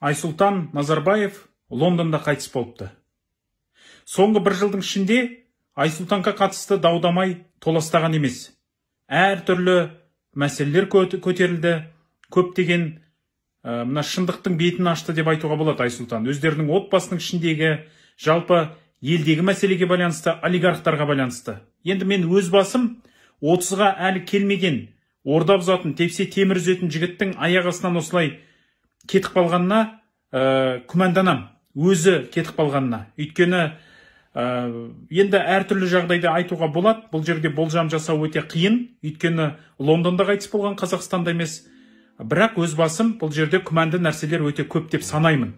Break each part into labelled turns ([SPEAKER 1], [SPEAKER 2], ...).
[SPEAKER 1] айсұлтан назарбаев лондонда қайтыс болыпты. Соңғы бір жылдың ішінде айсұлтанға қатысты даудамай толастаған емес. Әртүрлі мәселелер көтерілді. Көптеген ә, мына шындықтың бетін ашты деп айтуға болады айсұлтан өздерінің отбасының ішіндегі жалпы елдегі мәселеге байланысты олигархтарға байланысты. Енді мен өз басым отызға әлі келмеген орда бұзатын тепсе темір үзетін жігіттің аяқ астынан осылай кетіп қалғанына ә, күмәнданам. Өзі кетіп қалғанына. Өйткені ә, енді әртүрлі жағдайды айтуға болады. Бұл жерде болжам жасау өте қиын. Өйткені лондонда қайтыс болған қазақстанда емес. Бірақ өз басым бұл жерде күмәнді нәрселер өте көп деп санаймын.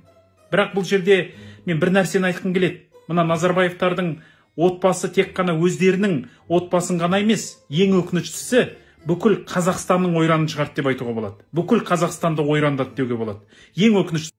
[SPEAKER 1] Бірақ бұл жерде мен бір нәрсені айтқым келеді. Мына назарбаевтардың отбасы тек қана өздерінің отбасын ғана емес ең өкініштісі бүкіл қазақстанның ойранын шығарды деп айтуға болады. Бүкіл қазақстанды ойрандады деуге болады. Ең өкініштісі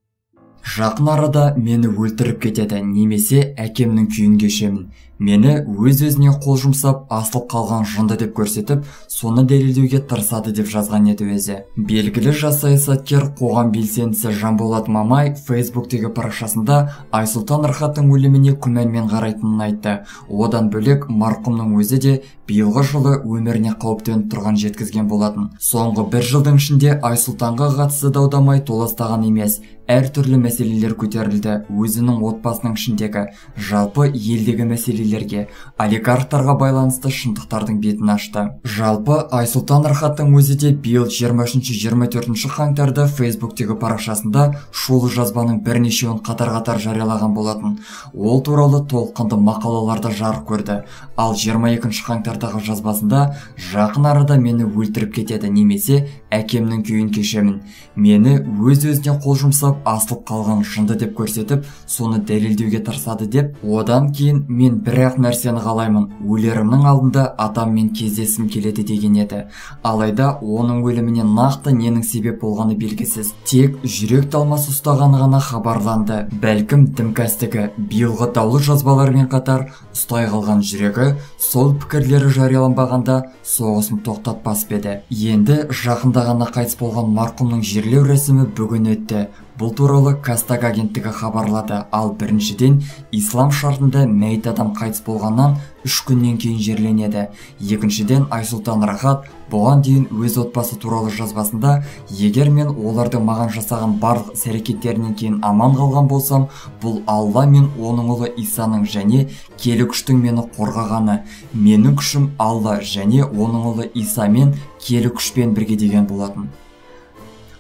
[SPEAKER 2] жақын арада мені өлтіріп кетеді немесе әкемнің күйін кешемін. Мені өз-өзіне қол жұмсап асылып қалған жынды деп көрсетіп соны дәлелдеуге тырысады деп жазған еді өзі. Белгілі жас саясаткер қоғам белсендісі жанболат мамай фейсбуктегі парақшасында айсұлтан рахаттың өліміне күмәнмен қарайтынын айтты. Одан бөлек марқұмның өзі де биылғы жылы өміріне қауіп төніп тұрған жеткізген болатын. Соңғы бір жылдың ішінде айсұлтанға қатысты даудамай толастаған емес әртүрлі мәселелер көтерілді. Өзінің отбасының ішіндегі жалпы елдегі мәселелерге олигархтарға байланысты шындықтардың бетін ашты. Жалпы айсұлтан рахаттың өзі де биыл 23-24 қаңтарда фейсбуктегі парақшасында шулы жазбаның бірнешеуін қатар-қатар жариялаған болатын. Ол туралы толыққанды мақалаларда жарық көрді. Ал 22 қаңтардағы жазбасында жақын арада мені өлтіріп кетеді немесе әкемнің күйін кешемін мені өз-өзіне қол жұмсап асылып қалған жынды деп көрсетіп соны дәлелдеуге тырысады деп одан кейін мен бір ақ нәрсені қалаймын. Өлерімнің алдында атаммен кездескім келеді деген еді. Алайда оның өліміне нақты ненің себеп болғаны белгісіз. Тек жүрек талмасы ұстағаны ғана хабарланды. Бәлкім дімкәстігі биылғы даулы жазбалармен қатар ұстай қалған жүрегі сол пікірлері жарияланбағанда соғысын тоқтатпас па еді. Енді жақында ғана қайтыс болған марқұмның жерлеу рәсімі бүгін өтті. Бұл туралы кастак агенттігі хабарлады. Ал біріншіден ислам шартында мәйіт адам қайтыс болғаннан үш күннен кейін жерленеді. Екіншіден айсұлтан рахат бұған дейін өз отбасы туралы жазбасында егер мен олардың маған жасаған барлық іс әрекеттерінен кейін аман қалған болсам бұл алла мен оның ұлы исаның және келі күштің мені қорғағаны менің күшім алла және оның ұлы исамен келі күшпен бірге деген болатын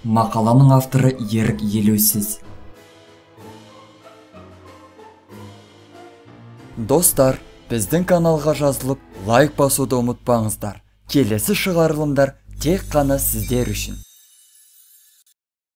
[SPEAKER 2] мақаланың авторы ерік елеусіз. Достар біздің каналға жазылып лайк басуды ұмытпаңыздар. Келесі шығарылымдар тек қана сіздер үшін.